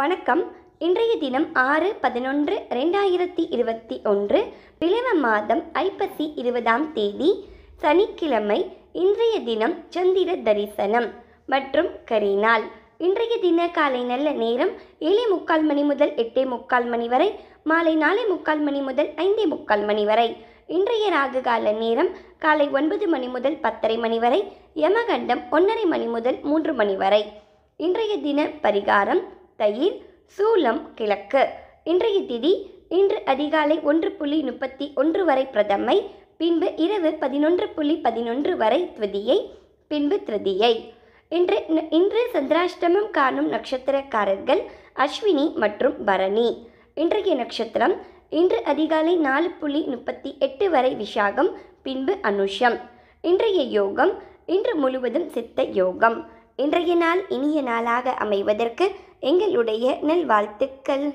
வணக்கம். இன்றைய தினம் ஆறு பதினொன்று ரெண்டாயிரத்தி இருபத்தி ஒன்று பிளவ மாதம் ஐப்பசி இருபதாம் தேதி சனிக்கிழமை. இன்றைய தினம் சந்திர தரிசனம் மற்றும் கரிநாள் இன்றைய தின காலை நல்ல நேரம் ஏழே முக்கால் மணி முதல் எட்டே முக்கால் மணி வரை மாலை நாலே முக்கால் மணி முதல் ஐந்தே முக்கால் மணி வரை. இன்றைய ராகு கால நேரம் காலை ஒன்பது மணி முதல் பத்தரை மணி வரை யமகண்டம் ஒன்றரை மணி முதல் மூன்று மணி வரை. இன்றைய தின பரிகாரம் தயிர் சூலம் கிழக்கு. இன்றைய திதி இன்று அதிகாலை ஒன்று புள்ளி முப்பத்தி ஒன்று வரை பிரதமை பின்பு இரவு பதினொன்று புள்ளி பதினொன்று வரை துவதியை பின்பு திருதியை. இன்று இன்று சந்திராஷ்டமம் காணும் நட்சத்திரக்காரர்கள் அஸ்வினி மற்றும் பரணி. இன்றைய நட்சத்திரம் இன்று அதிகாலை நாலு புள்ளி முப்பத்தி எட்டு வரை விஷாகம் பின்பு அனுஷம். இன்றைய யோகம் இன்று முழுவதும் சித்த யோகம். இன்றைய நாள் இனிய நாளாக அமைவதற்கு எங்களுடைய நல்வாழ்த்துக்கள்.